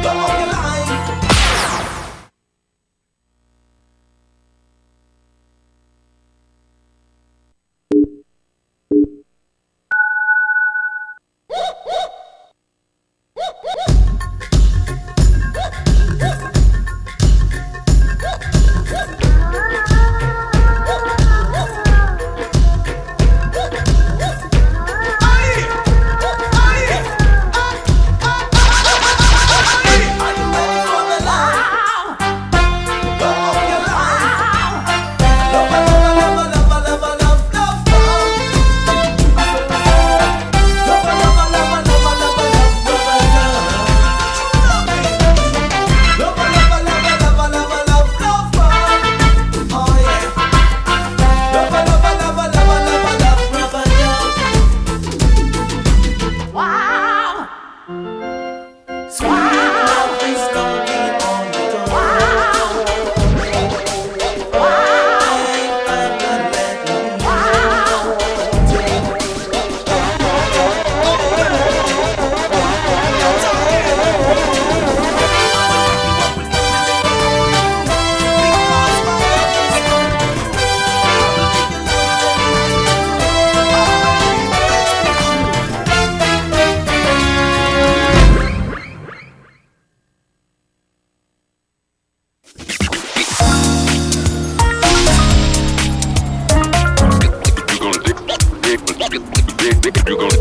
But all you're gonna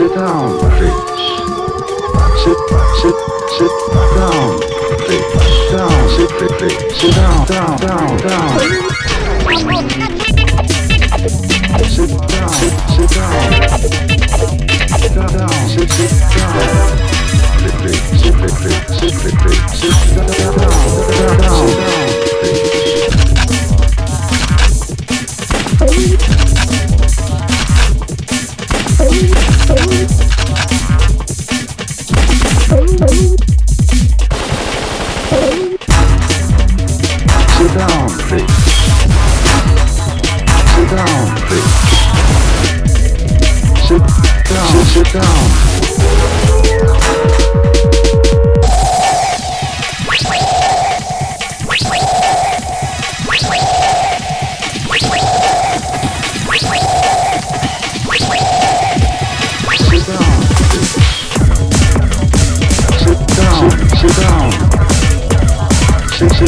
Sit down, please. Sit, sit, sit down, please. Down, sit, please. Sit down, down, down, down. Sit down, please. Sit down, please. Sit down, sit, sit down.